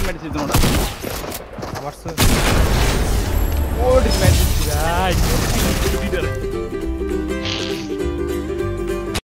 teammate is not up. What's the... Oh, defense is bad.